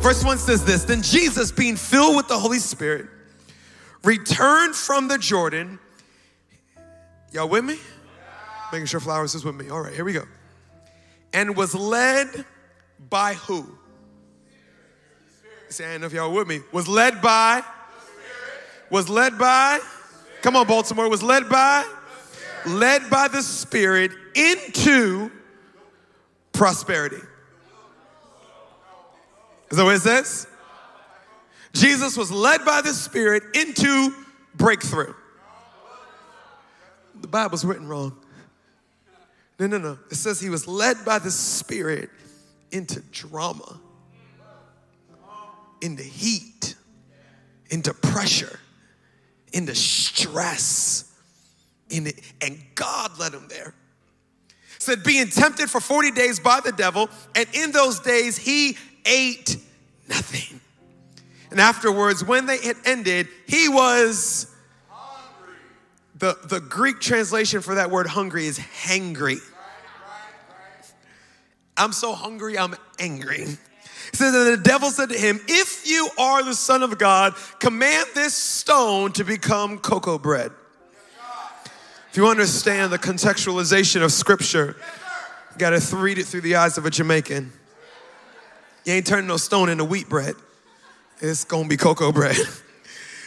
Verse 1 says this Then Jesus, being filled with the Holy Spirit, returned from the Jordan. Y'all with me? Making sure Flowers is with me. All right, here we go. And was led by who? Know if y'all with me. Was led by? Was led by? Come on, Baltimore. Was led by? Led by the Spirit into prosperity. Is that what it says? Jesus was led by the Spirit into breakthrough. The Bible's written wrong. No, no, no. It says he was led by the Spirit into drama, into heat, into pressure, into stress. Into, and God led him there. Said, being tempted for 40 days by the devil, and in those days he ate nothing. And afterwards, when they had ended, he was hungry. The, the Greek translation for that word hungry is hangry. I'm so hungry, I'm angry. It says that the devil said to him, If you are the Son of God, command this stone to become cocoa bread. If you understand the contextualization of Scripture, you gotta read it through the eyes of a Jamaican. You ain't turning no stone into wheat bread. It's gonna be cocoa bread.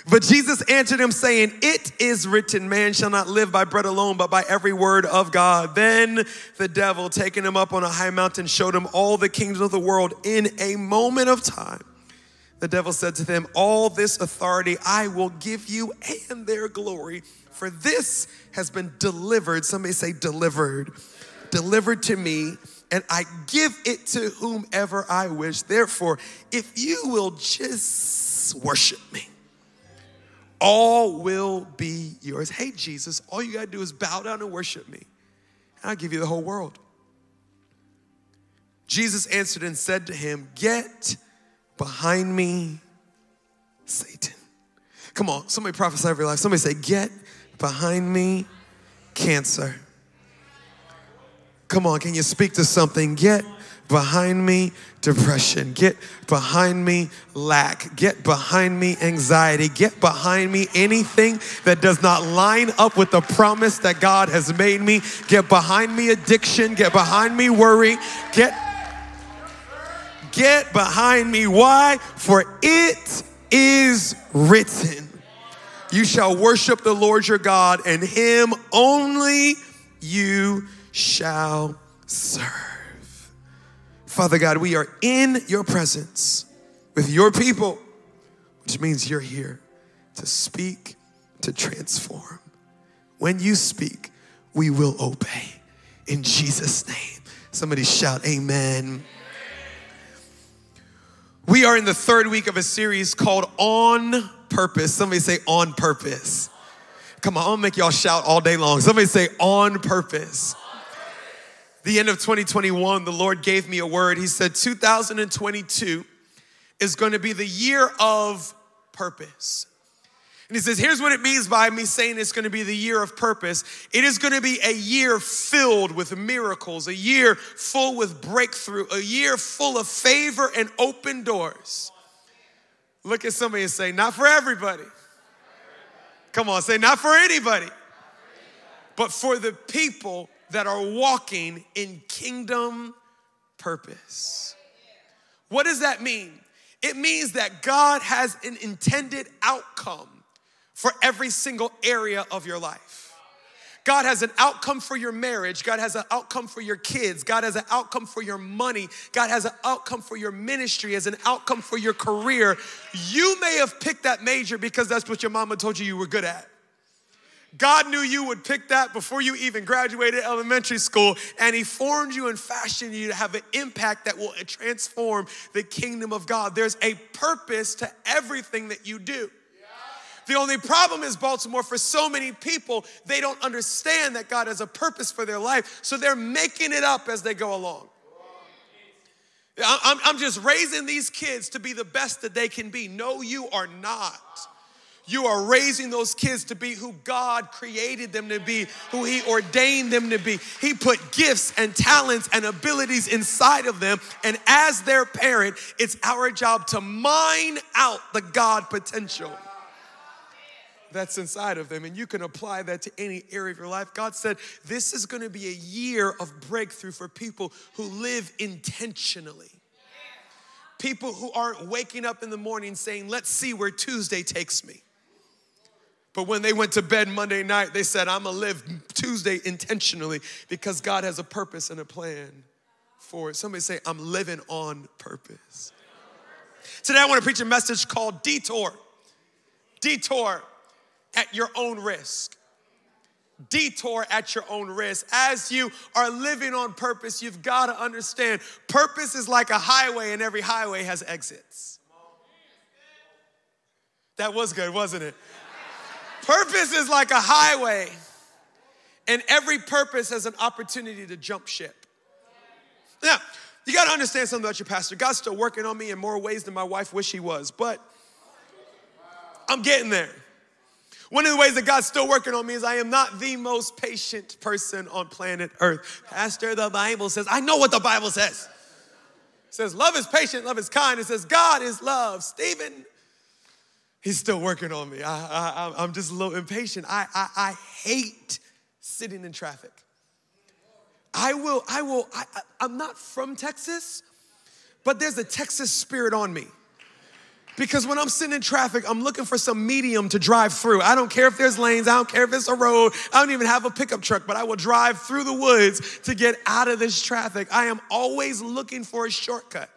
But Jesus answered him, saying, It is written, man shall not live by bread alone, but by every word of God. Then the devil, taking him up on a high mountain, showed him all the kingdoms of the world in a moment of time. The devil said to them, All this authority I will give you and their glory, for this has been delivered. Somebody say, delivered. Delivered to me and I give it to whomever I wish. Therefore, if you will just worship me, all will be yours. Hey, Jesus, all you got to do is bow down and worship me, and I'll give you the whole world. Jesus answered and said to him, Get behind me, Satan. Come on, somebody prophesy over your life. Somebody say, Get behind me, cancer. Come on, can you speak to something? Get behind me depression. Get behind me lack. Get behind me anxiety. Get behind me anything that does not line up with the promise that God has made me. Get behind me addiction. Get behind me worry. Get Get behind me. Why? For it is written, You shall worship the Lord your God, and him only you shall serve. Father God, we are in your presence with your people, which means you're here to speak, to transform. When you speak, we will obey. In Jesus' name. Somebody shout, Amen. We are in the third week of a series called On Purpose. Somebody say, On Purpose. Come on, gonna make y'all shout all day long. Somebody say, On Purpose the end of 2021, the Lord gave me a word. He said, 2022 is going to be the year of purpose. And he says, here's what it means by me saying it's going to be the year of purpose. It is going to be a year filled with miracles, a year full with breakthrough, a year full of favor and open doors. Look at somebody and say, not for everybody. Come on, say, not for anybody, but for the people that are walking in kingdom purpose. What does that mean? It means that God has an intended outcome for every single area of your life. God has an outcome for your marriage. God has an outcome for your kids. God has an outcome for your money. God has an outcome for your ministry, as an outcome for your career. You may have picked that major because that's what your mama told you you were good at. God knew you would pick that before you even graduated elementary school, and He formed you and fashioned you to have an impact that will transform the kingdom of God. There's a purpose to everything that you do. The only problem is, Baltimore, for so many people, they don't understand that God has a purpose for their life, so they're making it up as they go along. I'm, just raising these kids to be the best that they can be. No, you are not. You are raising those kids to be who God created them to be, who He ordained them to be. He put gifts and talents and abilities inside of them. And as their parent, it's our job to mine out the God potential that's inside of them. And you can apply that to any area of your life. God said, This is going to be a year of breakthrough for people who live intentionally. People who aren't waking up in the morning saying, Let's see where Tuesday takes me. But when they went to bed Monday night, they said, I'm gonna live Tuesday intentionally because God has a purpose and a plan for it. Somebody say, I'm living on purpose. Today I wanna preach a message called Detour. Detour at your own risk. Detour at your own risk. As you are living on purpose, you've got to understand purpose is like a highway, and every highway has exits. That was good, wasn't it? Purpose is like a highway, and every purpose has an opportunity to jump ship. Now, you got to understand something about your pastor. God's still working on me in more ways than my wife wish he was, but I'm getting there. One of the ways that God's still working on me is I am not the most patient person on planet Earth. Pastor, the Bible says, I know what the Bible says. It says, love is patient, love is kind. It says, God is love. Stephen, He's still working on me. I, am just a little impatient. I, I, I, hate sitting in traffic. I will, I will, I, I'm not from Texas, but there's a Texas spirit on me. Because when I'm sitting in traffic, I'm looking for some medium to drive through. I don't care if there's lanes, I don't care if it's a road, I don't even have a pickup truck, but I will drive through the woods to get out of this traffic. I am always looking for a shortcut.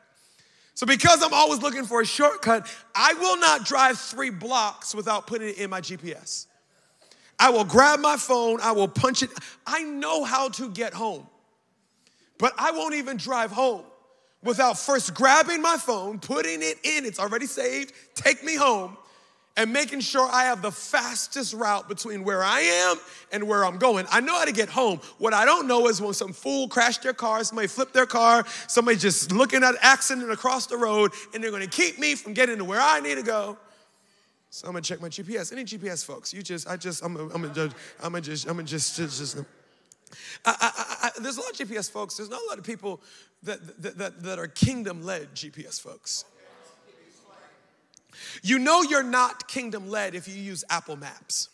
So, because I'm always looking for a shortcut, I will not drive three blocks without putting it in my GPS. I will grab my phone, I will punch it. I know how to get home, but I won't even drive home without first grabbing my phone, putting it in, it's already saved, take me home, and making sure I have the fastest route between where I am and where I'm going. I know how to get home. What I don't know is when some fool crashed their car, somebody flipped their car, somebody just looking at accident across the road, and they're gonna keep me from getting to where I need to go. So I'm gonna check my GPS. Any GPS folks? You just, I just, I'm, I'm gonna I'm gonna just, I'm gonna just, just, just I, I, I, there's a lot of GPS folks. There's not a lot of people that, that, that, that are kingdom led GPS folks. You know you're not kingdom led if you use Apple Maps.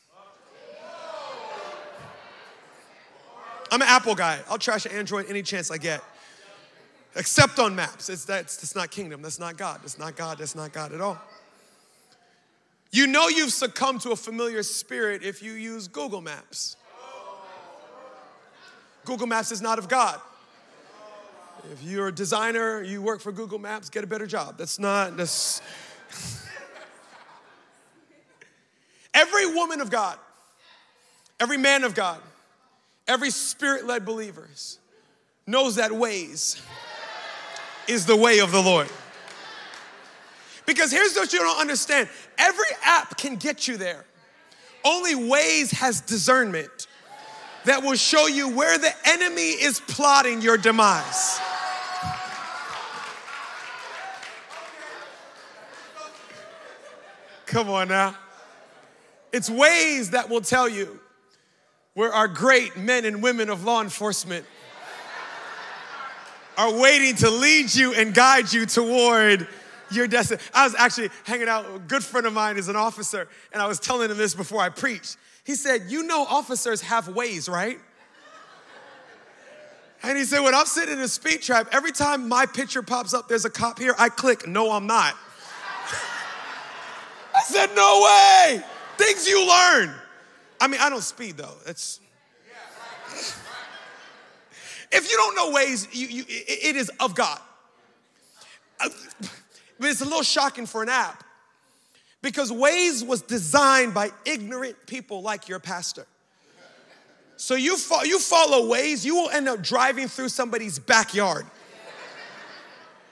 I'm an Apple guy. I'll trash Android any chance I get. Except on maps. It's, that's, that's not kingdom. That's not God. That's not God. That's not God at all. You know you've succumbed to a familiar spirit if you use Google Maps. Google Maps is not of God. If you're a designer, you work for Google Maps, get a better job. That's not, that's, Every woman of God, every man of God, every spirit led believers knows that Waze is the way of the Lord. Because here's what you don't understand every app can get you there, only Waze has discernment that will show you where the enemy is plotting your demise. Come on now. It's Waze that will tell you where our great men and women of law enforcement are waiting to lead you and guide you toward your destiny. I was actually hanging out, with a good friend of mine is an officer, and I was telling him this before I preached. He said, You know, officers have Waze, right? And he said, When I'm sitting in a speed trap, every time my picture pops up, there's a cop here, I click, No, I'm not. I said, No way. Things you learn. I mean, I don't speed though. It's. If you don't know Waze, you, you, it is of God. Uh, but it's a little shocking for an app because Waze was designed by ignorant people like your pastor. So you, fo- you follow Waze, you will end up driving through somebody's backyard.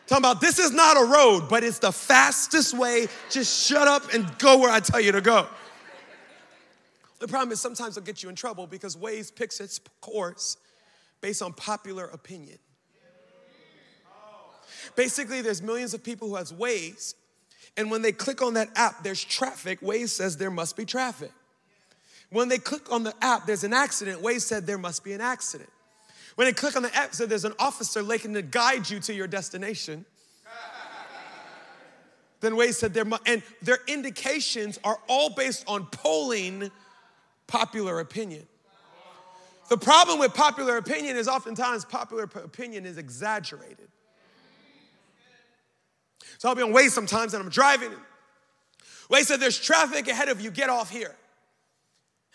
Talking about this is not a road, but it's the fastest way. Just shut up and go where I tell you to go. The problem is sometimes it'll get you in trouble because Waze picks its course based on popular opinion. Basically, there's millions of people who has Waze, And when they click on that app, there's traffic. Waze says there must be traffic. When they click on the app, there's an accident. Waze said there must be an accident. When they click on the app, said there's an officer looking to guide you to your destination. then Waze said there and their indications are all based on polling popular opinion. The problem with popular opinion is oftentimes popular opinion is exaggerated. So I'll be on Waze sometimes and I'm driving. Waze said, There's traffic ahead of you, get off here.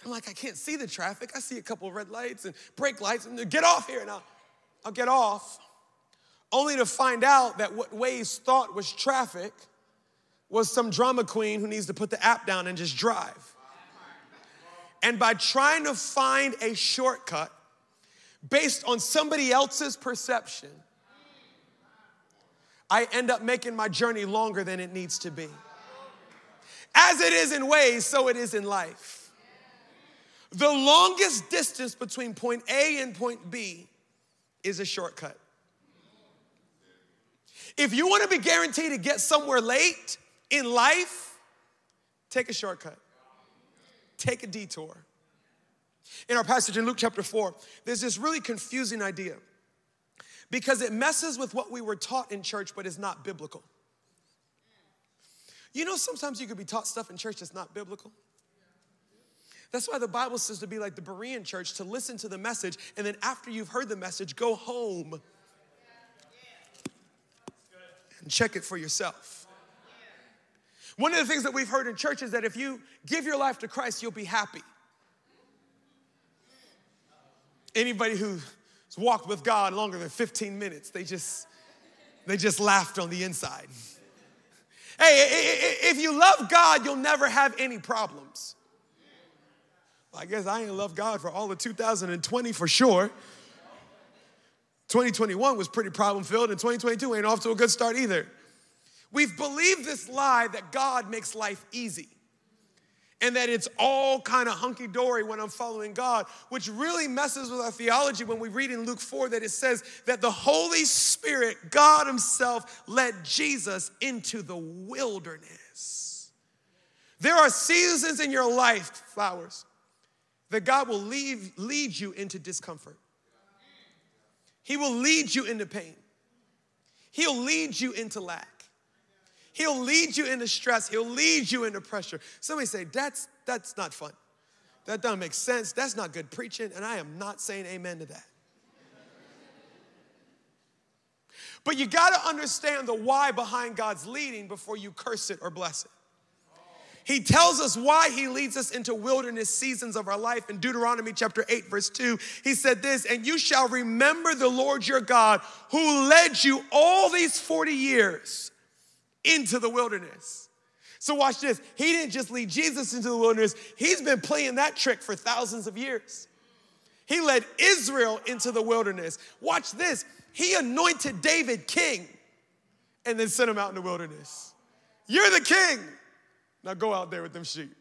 I'm like, I can't see the traffic. I see a couple red lights and brake lights, and get off here. And I'll, I'll get off, only to find out that what Waze thought was traffic was some drama queen who needs to put the app down and just drive. And by trying to find a shortcut based on somebody else's perception, I end up making my journey longer than it needs to be. As it is in Waze, so it is in life. The longest distance between point A and point B is a shortcut. If you want to be guaranteed to get somewhere late in life, take a shortcut, take a detour. In our passage in Luke chapter 4, there's this really confusing idea because it messes with what we were taught in church, but is not biblical. You know, sometimes you could be taught stuff in church that's not biblical. That's why the Bible says to be like the Berean church, to listen to the message, and then after you've heard the message, go home and check it for yourself. One of the things that we've heard in church is that if you give your life to Christ, you'll be happy. Anybody who's walked with God longer than 15 minutes. They just, they just laughed on the inside. Hey, if you love God, you'll never have any problems. I guess I ain't love God for all of 2020 for sure. 2021 was pretty problem filled, and 2022 ain't off to a good start either. We've believed this lie that God makes life easy and that it's all kind of hunky dory when I'm following God, which really messes with our theology when we read in Luke 4 that it says that the Holy Spirit, God Himself, led Jesus into the wilderness. There are seasons in your life, flowers, that God will leave, lead you into discomfort. He will lead you into pain. He'll lead you into lack. He'll lead you into stress. He'll lead you into pressure. Somebody say, that's, that's not fun. That doesn't make sense. That's not good preaching. And I am not saying amen to that. But you got to understand the why behind God's leading before you curse it or bless it. He tells us why he leads us into wilderness seasons of our life. In Deuteronomy chapter 8, verse 2, he said this, and you shall remember the Lord your God who led you all these 40 years into the wilderness. So, watch this. He didn't just lead Jesus into the wilderness, he's been playing that trick for thousands of years. He led Israel into the wilderness. Watch this. He anointed David king and then sent him out in the wilderness. You're the king. Now go out there with them sheep.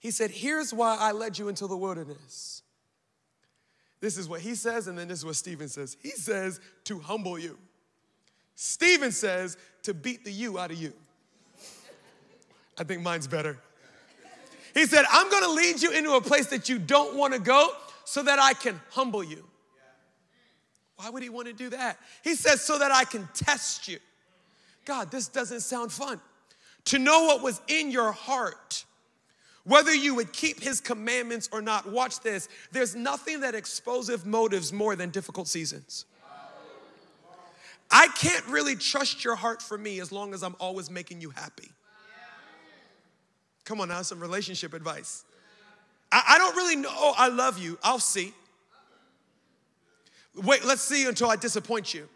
He said, Here's why I led you into the wilderness. This is what he says, and then this is what Stephen says. He says, To humble you. Stephen says to beat the you out of you. I think mine's better. He said, I'm gonna lead you into a place that you don't wanna go so that I can humble you. Why would he wanna do that? He says, so that I can test you. God, this doesn't sound fun. To know what was in your heart, whether you would keep his commandments or not. Watch this. There's nothing that exposes motives more than difficult seasons. I can't really trust your heart for me as long as I'm always making you happy. Come on now, some relationship advice. I, I don't really know, oh, I love you. I'll see. Wait, let's see until I disappoint you.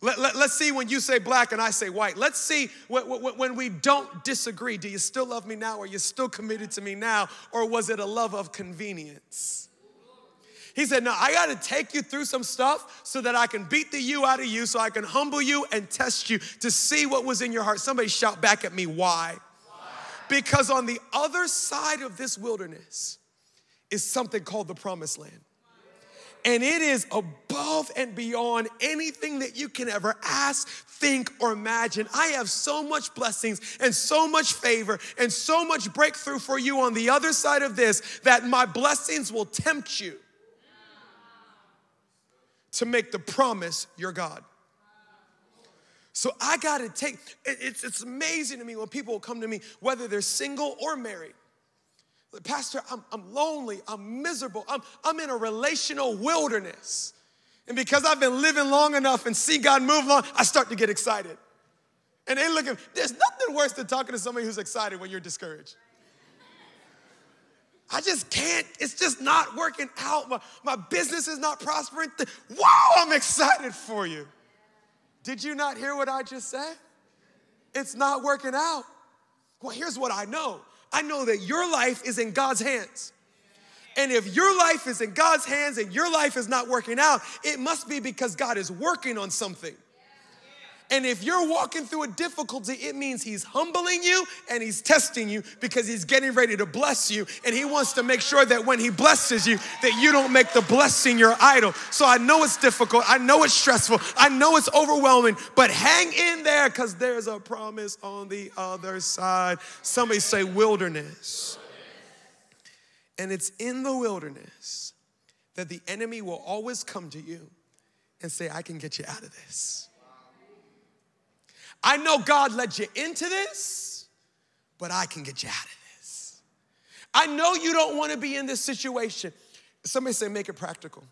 Let, let, us see when you say black and I say white. Let's see when, when we don't disagree. Do you still love me now? Are you still committed to me now? Or was it a love of convenience? He said, No, I got to take you through some stuff so that I can beat the you out of you, so I can humble you and test you to see what was in your heart. Somebody shout back at me, why? why? Because on the other side of this wilderness is something called the promised land. And it is above and beyond anything that you can ever ask, think, or imagine. I have so much blessings and so much favor and so much breakthrough for you on the other side of this that my blessings will tempt you to make the promise your God. So I got to take, it's, it's amazing to me when people come to me, whether they're single or married. Pastor, I'm, I'm lonely, I'm miserable, I'm, I'm in a relational wilderness. And because I've been living long enough and see God move on, I start to get excited. And they look at me, there's nothing worse than talking to somebody who's excited when you're discouraged. I just can't, it's just not working out. My, my business is not prospering. Wow, I'm excited for you. Did you not hear what I just said? It's not working out. Well, here's what I know I know that your life is in God's hands. And if your life is in God's hands and your life is not working out, it must be because God is working on something. And if you're walking through a difficulty, it means He's humbling you and He's testing you because He's getting ready to bless you. And He wants to make sure that when He blesses you, that you don't make the blessing your idol. So I know it's difficult. I know it's stressful. I know it's overwhelming, but hang in there because there's a promise on the other side. Somebody say wilderness. And it's in the wilderness that the enemy will always come to you and say, I can get you out of this. I know God led you into this, but I can get you out of this. I know you don't want to be in this situation. Somebody say, make it practical.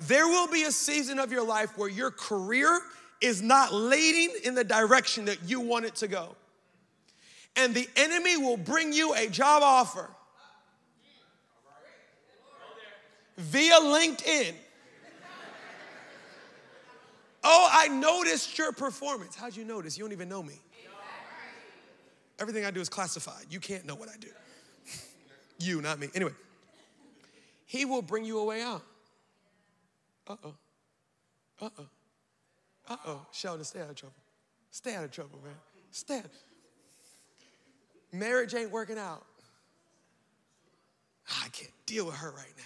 There will be a season of your life where your career is not leading in the direction that you want it to go. And the enemy will bring you a job offer via LinkedIn Oh, I noticed your performance. How'd you notice? You don't even know me. Everything I do is classified. You can't know what I do. you, not me. Anyway, he will bring you a way out. Uh oh. Uh oh. Uh oh. Sheldon, stay out of trouble. Stay out of trouble, man. Stay. Out. Marriage ain't working out. I can't deal with her right now.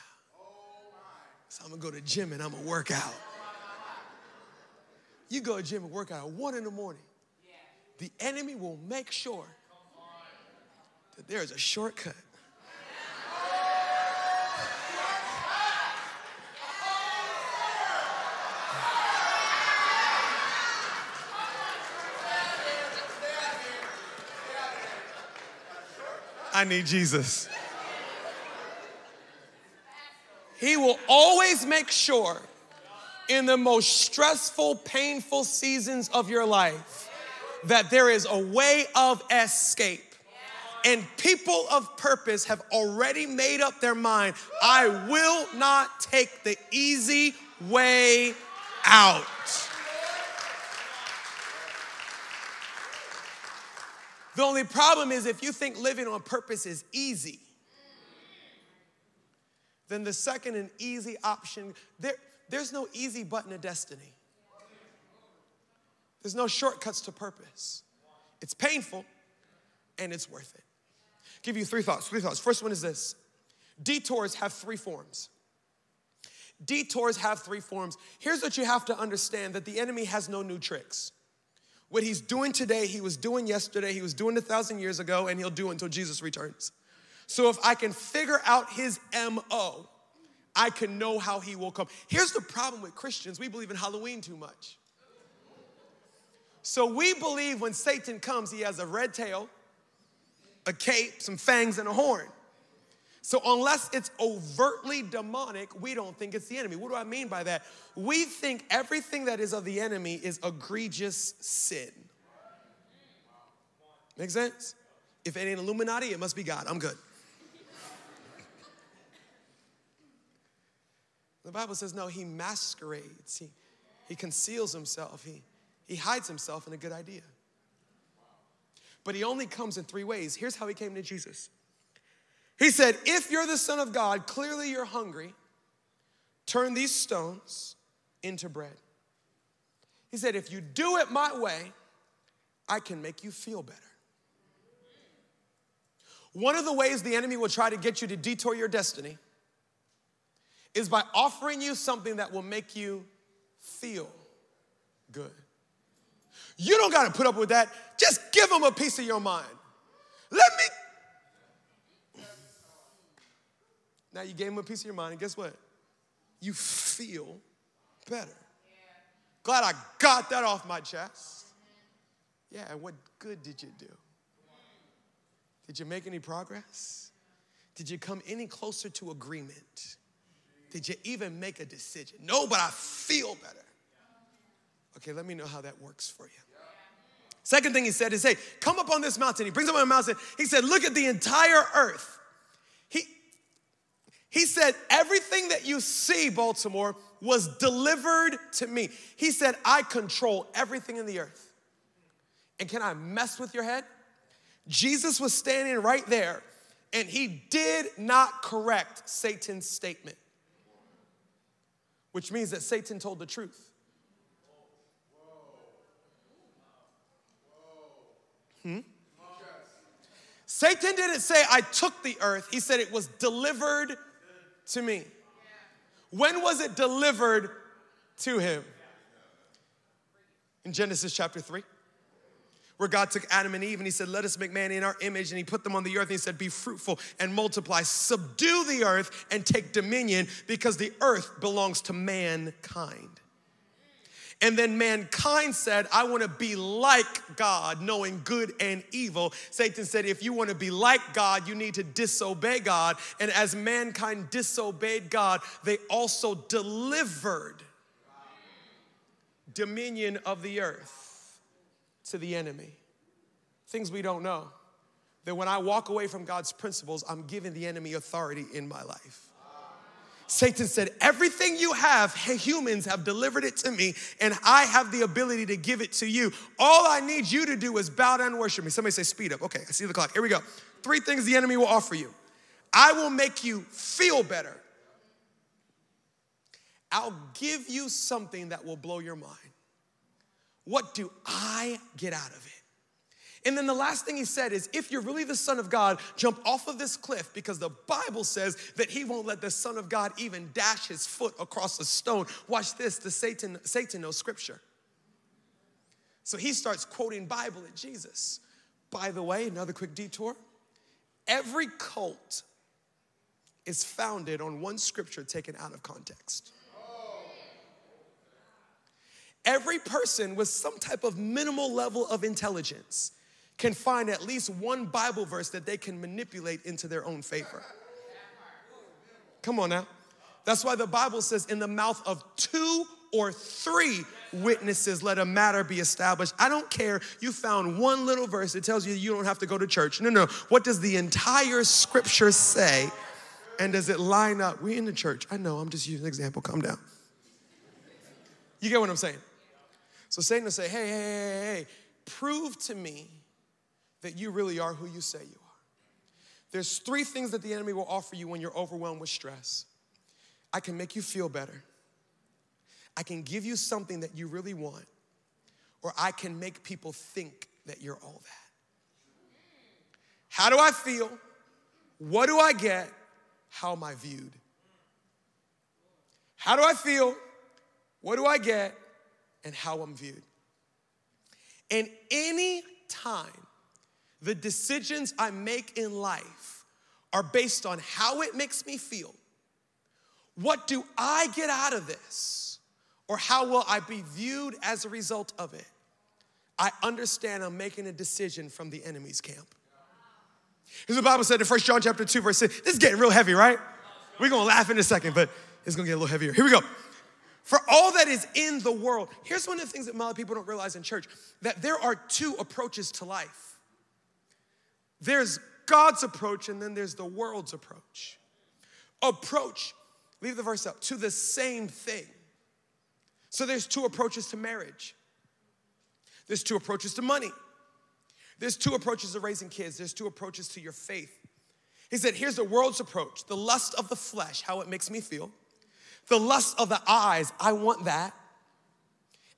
So I'm gonna go to gym and I'm gonna work out. You go to gym and work out at one in the morning. The enemy will make sure that there is a shortcut. I need Jesus. He will always make sure in the most stressful, painful seasons of your life that there is a way of escape. And people of purpose have already made up their mind I will not take the easy way out. The only problem is if you think living on purpose is easy, then the second and easy option, there, there's no easy button to destiny. There's no shortcuts to purpose. It's painful and it's worth it. I'll give you three thoughts. Three thoughts. First one is this detours have three forms. Detours have three forms. Here's what you have to understand that the enemy has no new tricks. What he's doing today, he was doing yesterday, he was doing a thousand years ago, and he'll do until Jesus returns. So if I can figure out his MO, I can know how he will come. Here's the problem with Christians we believe in Halloween too much. So we believe when Satan comes, he has a red tail, a cape, some fangs, and a horn. So, unless it's overtly demonic, we don't think it's the enemy. What do I mean by that? We think everything that is of the enemy is egregious sin. Make sense? If it ain't Illuminati, it must be God. I'm good. The Bible says, no, he masquerades, he, he conceals himself, he, he hides himself in a good idea. But he only comes in three ways. Here's how he came to Jesus. He said, If you're the Son of God, clearly you're hungry, turn these stones into bread. He said, If you do it my way, I can make you feel better. One of the ways the enemy will try to get you to detour your destiny is by offering you something that will make you feel good. You don't got to put up with that. Just give them a piece of your mind. Let me. Now you gave them a piece of your mind, and guess what? You feel better. Glad I got that off my chest. Yeah, and what good did you do? Did you make any progress? Did you come any closer to agreement? Did you even make a decision? No, but I feel better. Okay, let me know how that works for you. Second thing he said is, hey, come up on this mountain. He brings up on a mountain. He said, look at the entire earth. He, he said, everything that you see, Baltimore, was delivered to me. He said, I control everything in the earth. And can I mess with your head? Jesus was standing right there and he did not correct Satan's statement, which means that Satan told the truth. Hmm? Satan didn't say, I took the earth. He said it was delivered to me. When was it delivered to him? In Genesis chapter 3 where God took Adam and Eve and he said, Let us make man in our image. And he put them on the earth and he said, Be fruitful and multiply, subdue the earth and take dominion because the earth belongs to mankind. And then mankind said, I want to be like God, knowing good and evil. Satan said, If you want to be like God, you need to disobey God. And as mankind disobeyed God, they also delivered dominion of the earth to the enemy. Things we don't know. That when I walk away from God's principles, I'm giving the enemy authority in my life. Satan said, Everything you have, humans have delivered it to me, and I have the ability to give it to you. All I need you to do is bow down and worship me. Somebody say, Speed up. Okay, I see the clock. Here we go. Three things the enemy will offer you I will make you feel better, I'll give you something that will blow your mind. What do I get out of it? And then the last thing he said is if you're really the Son of God, jump off of this cliff because the Bible says that he won't let the Son of God even dash his foot across a stone. Watch this, the Satan, Satan knows scripture. So he starts quoting Bible at Jesus. By the way, another quick detour. Every cult is founded on one scripture taken out of context. Every person with some type of minimal level of intelligence can find at least one Bible verse that they can manipulate into their own favor. Come on now. That's why the Bible says, in the mouth of two or three witnesses, let a matter be established. I don't care. You found one little verse that tells you you don't have to go to church. No, no. What does the entire scripture say? And does it line up? We in the church. I know, I'm just using an example. Calm down. You get what I'm saying? So Satan will say, hey, hey, hey, hey, prove to me that you really are who you say you are. There's three things that the enemy will offer you when you're overwhelmed with stress. I can make you feel better. I can give you something that you really want, or I can make people think that you're all that. How do I feel? What do I get? How am I viewed? How do I feel? What do I get? And how I'm viewed. And any time the decisions I make in life are based on how it makes me feel, what do I get out of this? Or how will I be viewed as a result of it? I understand I'm making a decision from the enemy's camp. Here's the Bible said in 1 John chapter 2, verse 6. This is getting real heavy, right? We're gonna laugh in a second, but it's gonna get a little heavier. Here we go for all that is in the world. Here's one of the things that a lot of people don't realize in church that there are two approaches to life there's God's approach, and then there's the world's approach. Approach, leave the verse up, to the same thing. So there's two approaches to marriage, there's two approaches to money, there's two approaches to raising kids, there's two approaches to your faith. He said, Here's the world's approach the lust of the flesh, how it makes me feel. The lust of the eyes, I want that.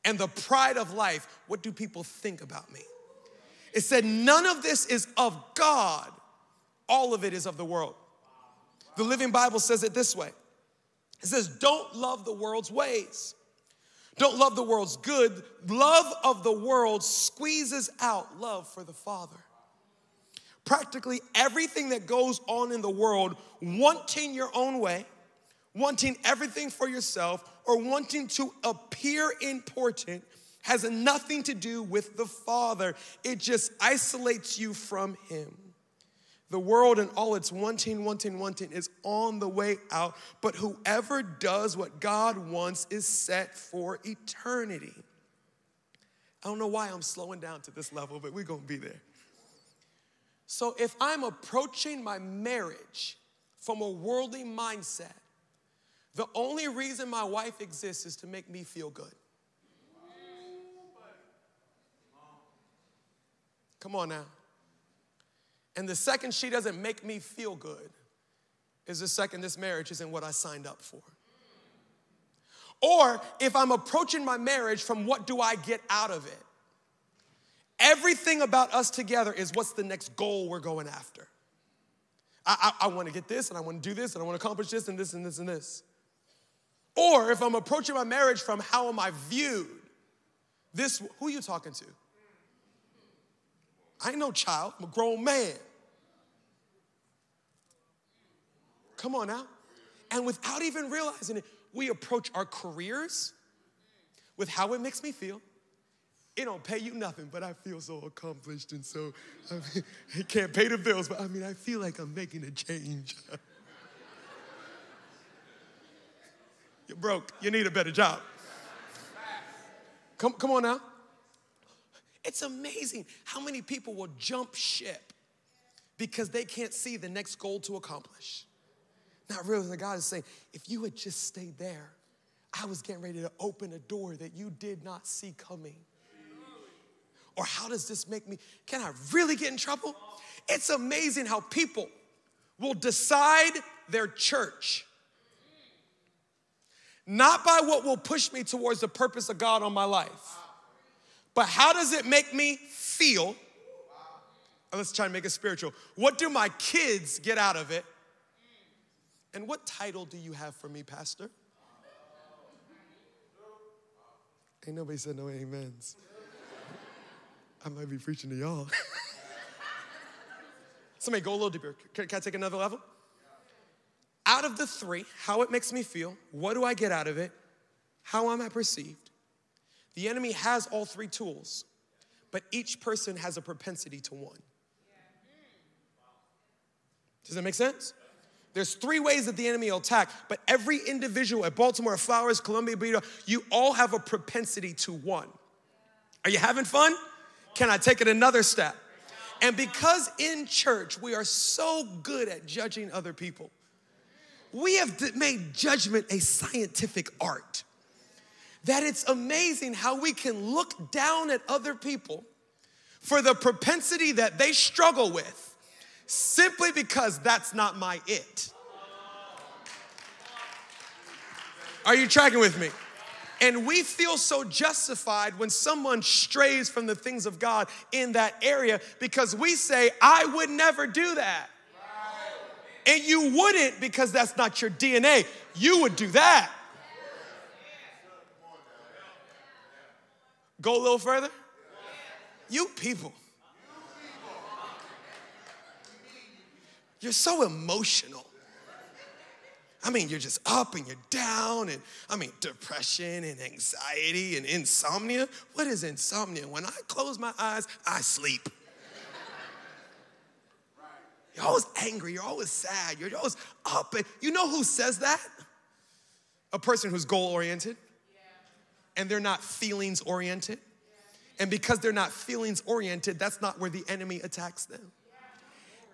And the pride of life, what do people think about me? It said, none of this is of God, all of it is of the world. The Living Bible says it this way It says, Don't love the world's ways. Don't love the world's good. Love of the world squeezes out love for the Father. Practically everything that goes on in the world, wanting your own way, wanting everything for yourself, or wanting to appear important, has nothing to do with the Father. It just isolates you from Him. The world and all its wanting, wanting, wanting is on the way out, but whoever does what God wants is set for eternity. I don't know why I'm slowing down to this level, but we're gonna be there. So if I'm approaching my marriage from a worldly mindset, the only reason my wife exists is to make me feel good. Come on now. And the second she doesn't make me feel good is the second this marriage isn't what I signed up for. Or if I'm approaching my marriage from what do I get out of it? Everything about us together is what's the next goal we're going after. I, I, I want to get this and I want to do this and I want to accomplish this and this and this and this. Or if I'm approaching my marriage from how am I viewed? This, who are you talking to? I ain't no child, I'm a grown man. Come on now. And without even realizing it, we approach our careers with how it makes me feel. It don't pay you nothing, but I feel so accomplished and so I mean, it can't pay the bills, but I mean I feel like I'm making a change. You're broke. You need a better job. Come, come on now. It's amazing how many people will jump ship because they can't see the next goal to accomplish. Not realizing that God is saying, if you had just stayed there, I was getting ready to open a door that you did not see coming. Or how does this make me? Can I really get in trouble? It's amazing how people will decide their church not by what will push me towards the purpose of God on my life, but how does it make me feel? Let's try to make it spiritual. What do my kids get out of it? And what title do you have for me, Pastor? Ain't nobody said no amens. I might be preaching to y'all. Somebody go a little deeper. Can, can I take another level? Out of the three, how it makes me feel, what do I get out of it, how am I perceived? The enemy has all three tools, but each person has a propensity to one. Does that make sense? There's three ways that the enemy will attack, but every individual at Baltimore, Flowers, Columbia, you all have a propensity to one. Are you having fun? Can I take it another step? And because in church we are so good at judging other people, we have made judgment a scientific art. That it's amazing how we can look down at other people for the propensity that they struggle with simply because that's not my it. Are you tracking with me? And we feel so justified when someone strays from the things of God in that area because we say, I would never do that. And you wouldn't because that's not your DNA. You would do that. Go a little further. You people. You're so emotional. I mean, you're just up and you're down, and I mean, depression and anxiety and insomnia. What is insomnia? When I close my eyes, I sleep. You're always angry, you're always sad, you're always up. And you know who says that? A person who's goal oriented and they're not feelings oriented. And because they're not feelings oriented, that's not where the enemy attacks them.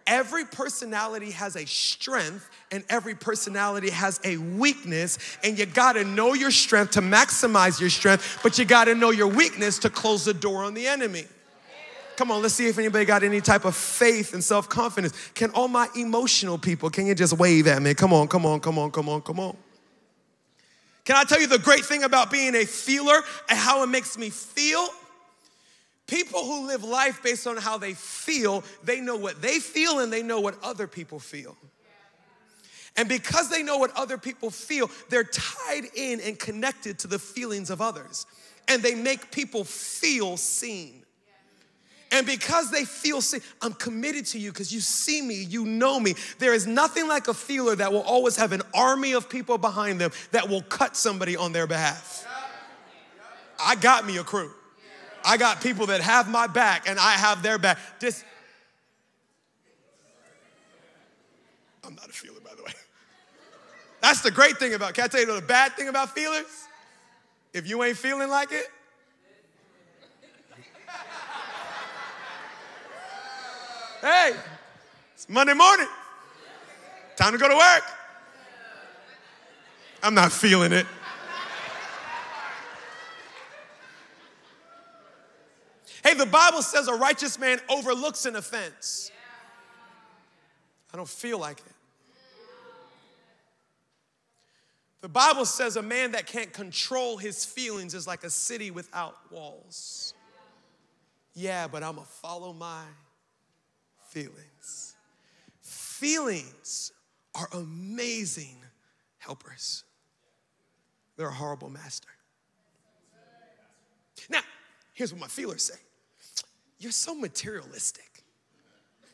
Every personality has a strength and every personality has a weakness, and you gotta know your strength to maximize your strength, but you gotta know your weakness to close the door on the enemy. Come on, let's see if anybody got any type of faith and self confidence. Can all my emotional people, can you just wave at me? Come on, come on, come on, come on, come on. Can I tell you the great thing about being a feeler and how it makes me feel? People who live life based on how they feel, they know what they feel and they know what other people feel. And because they know what other people feel, they're tied in and connected to the feelings of others. And they make people feel seen. And because they feel seen, I'm committed to you because you see me, you know me. There is nothing like a feeler that will always have an army of people behind them that will cut somebody on their behalf. I got me a crew. I got people that have my back and I have their back. Just I'm not a feeler, by the way. That's the great thing about, can I tell you the bad thing about feelers? If you ain't feeling like it, hey, it's Monday morning. Time to go to work. I'm not feeling it. Hey, the Bible says a righteous man overlooks an offense. I don't feel like it. The Bible says a man that can't control his feelings is like a city without walls. Yeah, but I'm going to follow my feelings. Feelings are amazing helpers, they're a horrible master. Now, here's what my feelers say you're so materialistic.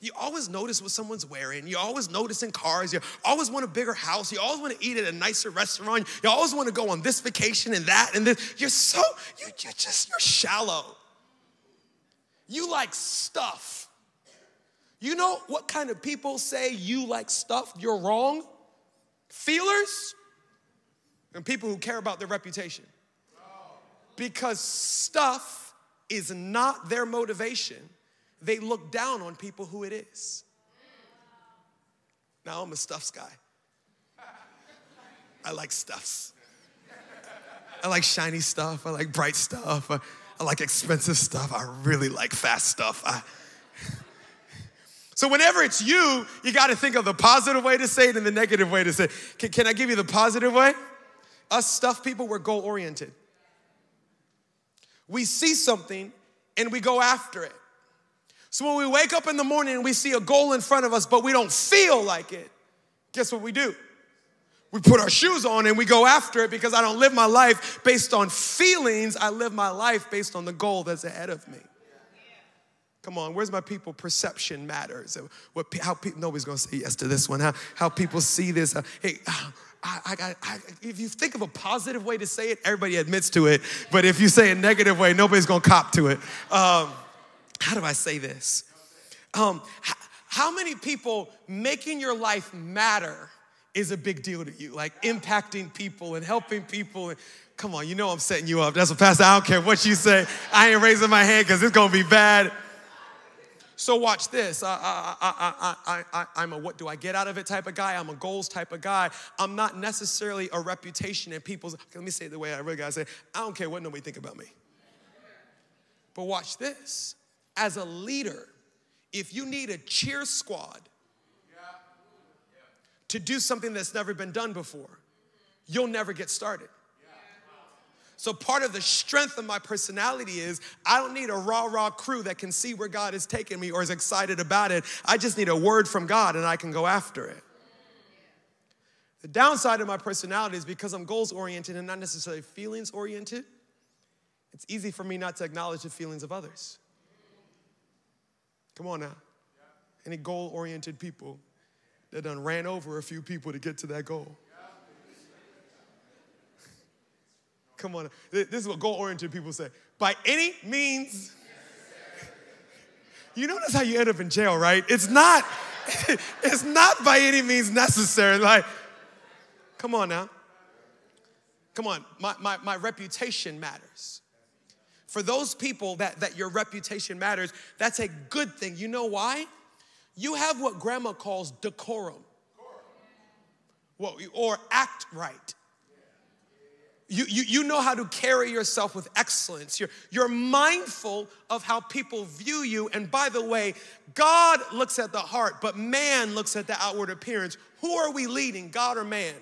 You always notice what someone's wearing. You always notice in cars. You always want a bigger house. You always want to eat at a nicer restaurant. You always want to go on this vacation and that and this. You're so, you, you're just, you're shallow. You like stuff. You know what kind of people say you like stuff? You're wrong. Feelers and people who care about their reputation. Because stuff is not their motivation they look down on people who it is. Now I'm a stuffs guy. I like stuffs. I like shiny stuff. I like bright stuff. I, I like expensive stuff. I really like fast stuff. I, so whenever it's you, you got to think of the positive way to say it and the negative way to say it. Can, can I give you the positive way? Us stuff people, we're goal oriented. We see something and we go after it. So when we wake up in the morning and we see a goal in front of us, but we don't feel like it, guess what we do? We put our shoes on and we go after it because I don't live my life based on feelings. I live my life based on the goal that's ahead of me. Come on, where's my people? Perception matters. What, how people, nobody's gonna say yes to this one. How, how people see this. Uh, hey, uh, I, I, I, if you think of a positive way to say it, everybody admits to it. But if you say a negative way, nobody's gonna cop to it. Um, how do I say this? Um, how many people making your life matter is a big deal to you? Like impacting people and helping people. And, come on, you know I'm setting you up. That's what Pastor, I don't care what you say. I ain't raising my hand because it's gonna be bad. So watch this. I, I, I, I, I'm a what do I get out of it type of guy. I'm a goals type of guy. I'm not necessarily a reputation and people's, let me say it the way I really gotta say, I don't care what nobody think about me. But watch this as a leader, if you need a cheer squad to do something that's never been done before, you'll never get started. So, part of the strength of my personality is I don't need a rah rah crew that can see where God is taking me or is excited about it. I just need a word from God and I can go after it. The downside of my personality is because I'm goals oriented and not necessarily feelings oriented, it's easy for me not to acknowledge the feelings of others. Come on now. Any goal oriented people that done ran over a few people to get to that goal? Come on. This is what goal oriented people say. By any means. You notice how you end up in jail, right? It's not, it's not by any means necessary. Like, come on now. Come on, my, my, my reputation matters. For those people that, that your reputation matters, that's a good thing. You know why? You have what grandma calls decorum. Well, or act right. You, you, you know how to carry yourself with excellence. You're, you're mindful of how people view you. And by the way, God looks at the heart, but man looks at the outward appearance. Who are we leading, God or man?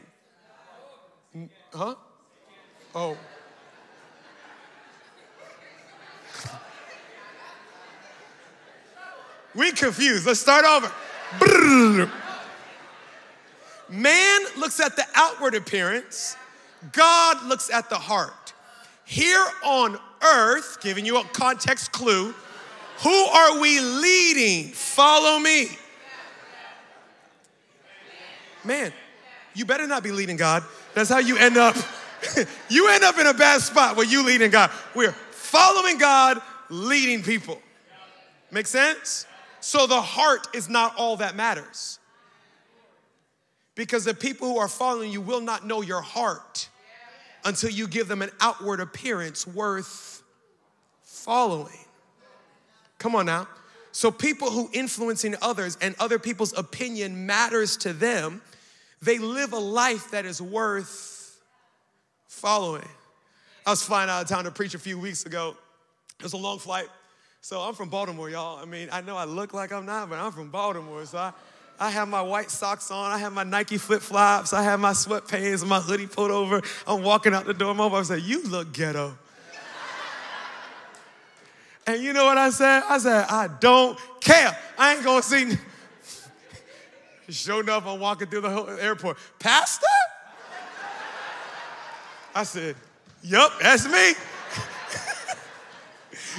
Huh? Oh. We confused. Let's start over. Man looks at the outward appearance, God looks at the heart. Here on earth, giving you a context clue, who are we leading? Follow me. Man, you better not be leading God. That's how you end up. you end up in a bad spot where you leading God. We're following God, leading people. Make sense? So the heart is not all that matters. Because the people who are following you will not know your heart until you give them an outward appearance worth following. Come on now. So people who influencing others and other people's opinion matters to them, they live a life that is worth following. I was flying out of town to preach a few weeks ago. It was a long flight. So I'm from Baltimore, y'all. I mean, I know I look like I'm not, but I'm from Baltimore. So I, I have my white socks on. I have my Nike flip flops. I have my sweatpants and my hoodie pulled over. I'm walking out the door. My wife said, You look ghetto. and you know what I said? I said, I don't care. I ain't gonna see. sure enough, I'm walking through the whole airport. Pastor? I said, Yup, that's me.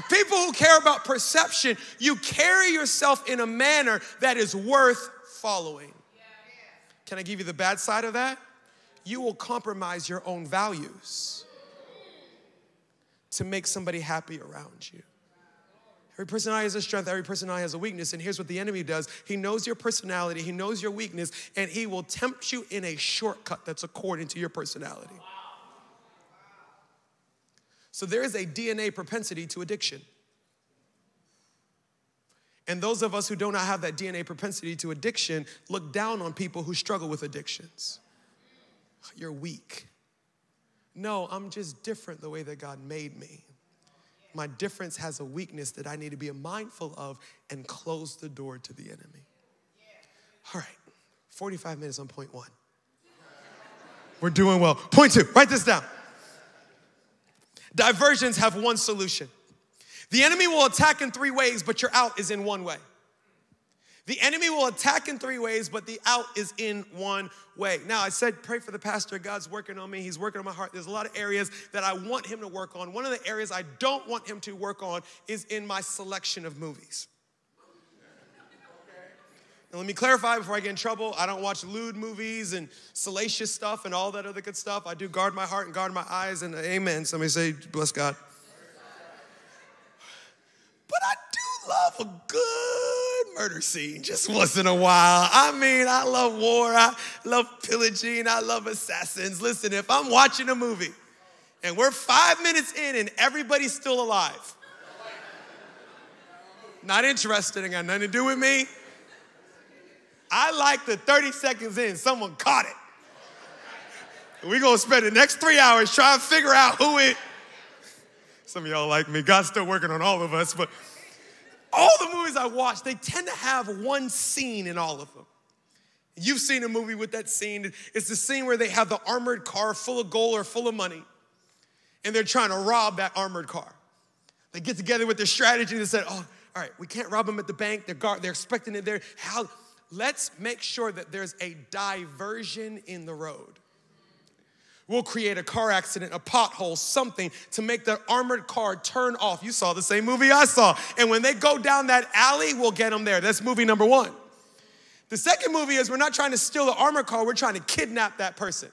People who care about perception, you carry yourself in a manner that is worth following. Can I give you the bad side of that? You will compromise your own values to make somebody happy around you. Every personality has a strength, every personality has a weakness. And here's what the enemy does He knows your personality, He knows your weakness, and He will tempt you in a shortcut that's according to your personality. So there is a DNA propensity to addiction. And those of us who do not have that DNA propensity to addiction look down on people who struggle with addictions. You're weak. No, I'm just different the way that God made me. My difference has a weakness that I need to be mindful of and close the door to the enemy. All right, 45 minutes on point one. We're doing well. Point two, write this down. Diversions have one solution. The enemy will attack in three ways, but your out is in one way. The enemy will attack in three ways, but the out is in one way. Now, I said, pray for the pastor. God's working on me. He's working on my heart. There's a lot of areas that I want him to work on. One of the areas I don't want him to work on is in my selection of movies. And let me clarify before I get in trouble. I don't watch lewd movies and salacious stuff and all that other good stuff. I do guard my heart and guard my eyes and amen. Somebody say, bless God. But I do love a good murder scene just once in a while. I mean, I love war, I love pillaging, I love assassins. Listen, if I'm watching a movie and we're five minutes in and everybody's still alive, not interested, ain't got nothing to do with me. I like the 30 seconds in, someone caught it. We're gonna spend the next three hours trying to figure out who it. Some of y'all like me. God's still working on all of us, but all the movies I watch, they tend to have one scene in all of them. You've seen a movie with that scene. It's the scene where they have the armored car full of gold or full of money, and they're trying to rob that armored car. They get together with their strategy. They said, "Oh, all right, we can't rob them at the bank. They're guard, they're expecting it there. How? let's make sure that there's a diversion in the road. We'll create a car accident, a pothole, something to make the armored car turn off. You saw the same movie I saw. And when they go down that alley, we'll get them there. That's movie number one. The second movie is we're not trying to steal the armored car, we're trying to kidnap that person.